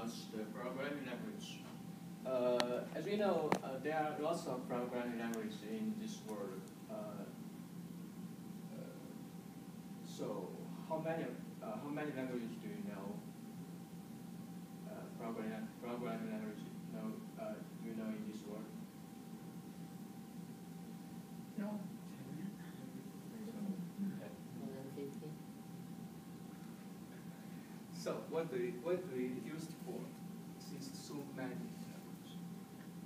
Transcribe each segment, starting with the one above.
about the programming language. Uh, as we know, uh, there are lots of programming languages in this world. Uh, uh so, how many uh, how many languages do you know? Uh, programming programming language know do you know in this world? No. So what do we, what do we use it for? Since so many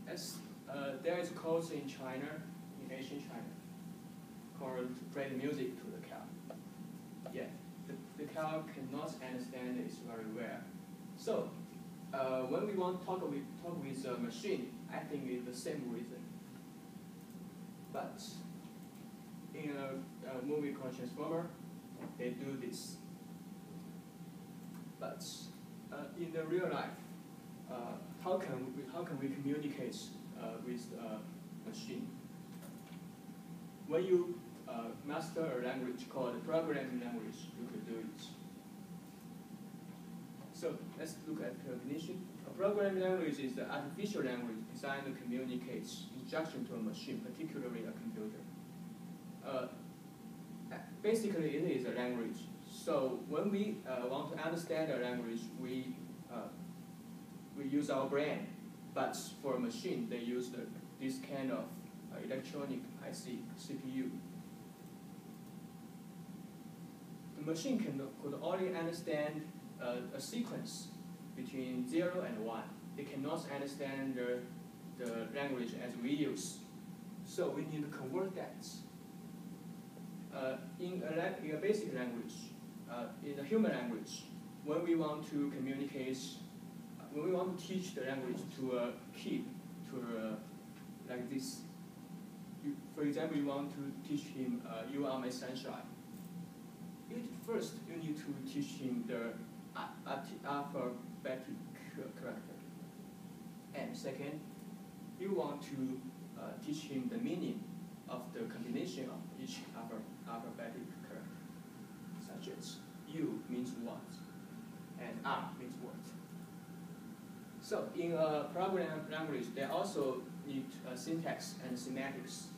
As uh, there is a course in China, in ancient China, called play music to the cow. Yeah, the, the cow cannot understand it very well. So uh, when we want to talk with talk with a machine, I think it's the same reason. But in a, a movie called Transformer, they do this but uh, in the real life, uh, how can we how can we communicate uh, with a machine? When you master a language called programming language, you could do it. So let's look at cognition. A programming language is the artificial language designed to communicate instruction to a machine, particularly a computer. Uh, basically, it is a language so when we uh, want to understand a language, we, uh, we use our brain. But for a machine, they use the, this kind of uh, electronic IC, CPU. The machine can, could only understand uh, a sequence between 0 and 1. It cannot understand the, the language as we use. So we need to convert that. Uh, in, a, in a basic language, uh, in the human language, when we want to communicate, when we want to teach the language to a kid, to a, like this, you, for example, you want to teach him, uh, you are my sunshine. It, first, you need to teach him the alphabetic character. And second, you want to uh, teach him the meaning of the combination of each alphabetic U means what, and R means what. So in a programming language, they also need uh, syntax and semantics.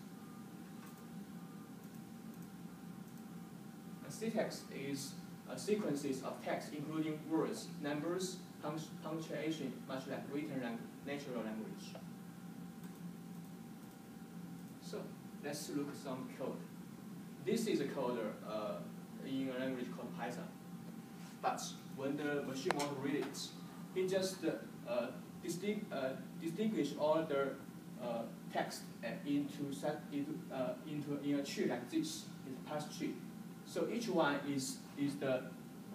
A syntax is uh, sequences of text including words, numbers, punctuation, much like written language, natural language. So let's look at some code. This is a code uh, in a language called Python. But when the machine wants to read it, it just uh, uh, distinguish all the uh, text into, set, into, uh, into in a tree like this, is parse tree. So each one is, is the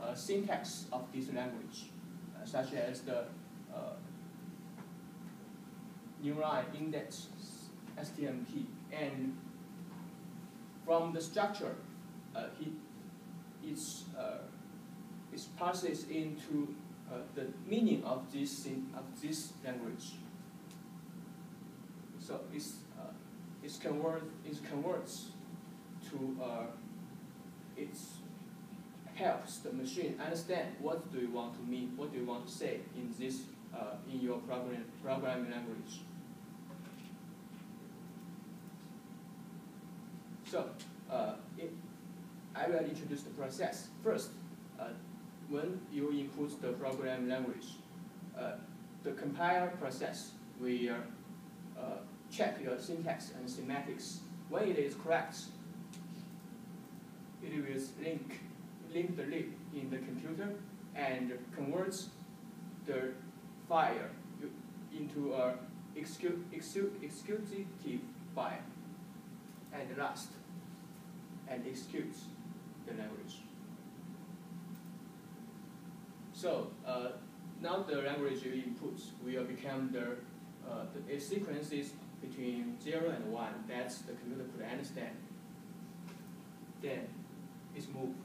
uh, syntax of this language, uh, such as the neuron index, STMP, and from the structure, uh, he, uh, it's passes into uh, the meaning of this of this language. So it's uh, it's convert it converts to uh, it helps the machine understand what do you want to mean, what do you want to say in this uh, in your program programming language. So uh, it, I will introduce the process. First, uh, when you input the program language, uh, the compile process will uh, check your syntax and semantics. When it is correct, it will link, link the lib in the computer and converts the file into a executive file. And last, and executes the language. So uh, now the language inputs will become the, uh, the sequences between 0 and 1 that the computer could understand. Then it's moved